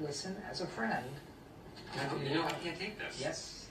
listen as a friend. Now, you know, I can't take this. Yes.